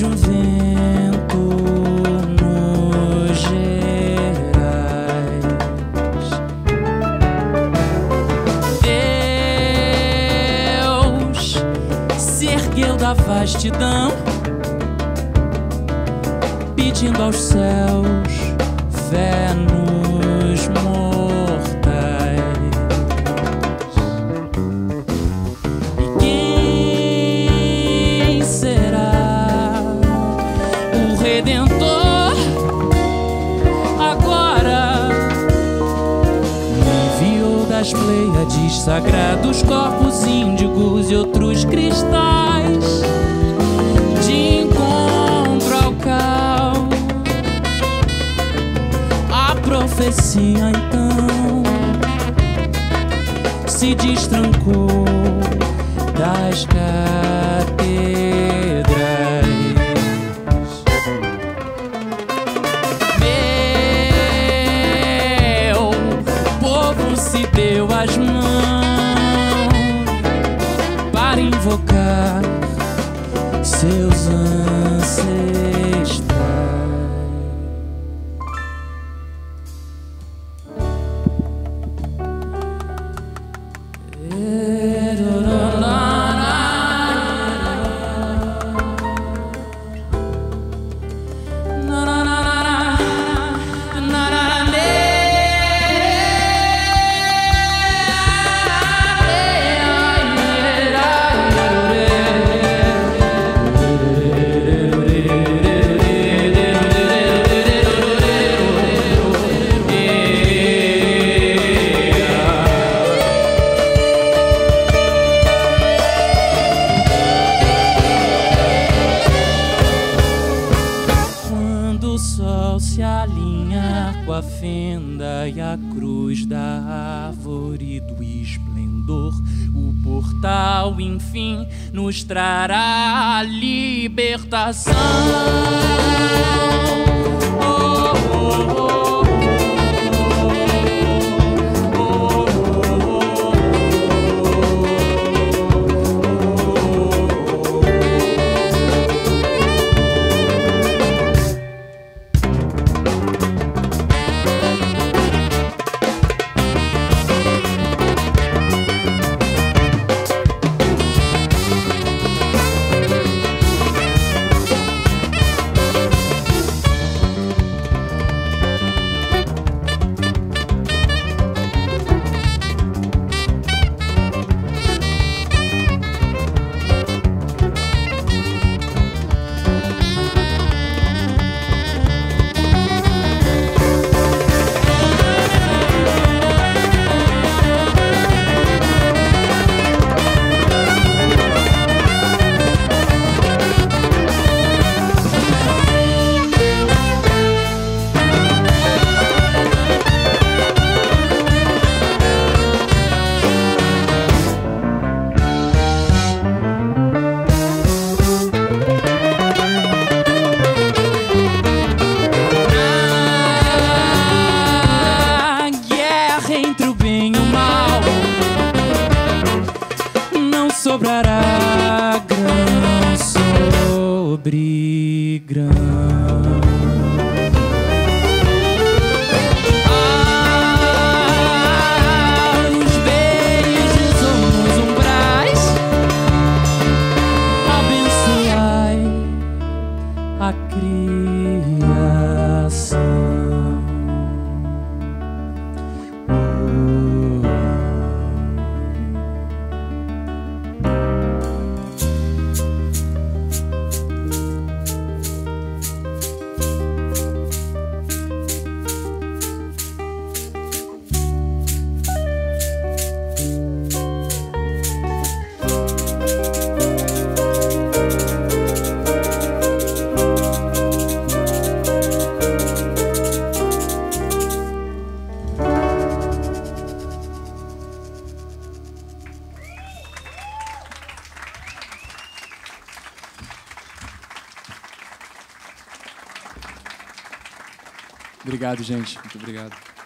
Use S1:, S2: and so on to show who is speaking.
S1: de um vento nos gerais. Deus se ergueu da vastidão, pedindo aos céus fé nos mortais. Das pleiades sagrados, corpos índigos e outros cristais. De encontro ao caos a profecia então se destrancou das catedrais. Invocar seus ancestrais. E a cruz da árvore do esplendor, o portal enfim nos trará a libertação. Oh, oh, oh, não sobrará grão sobre grão.
S2: Obrigado, gente. Muito obrigado.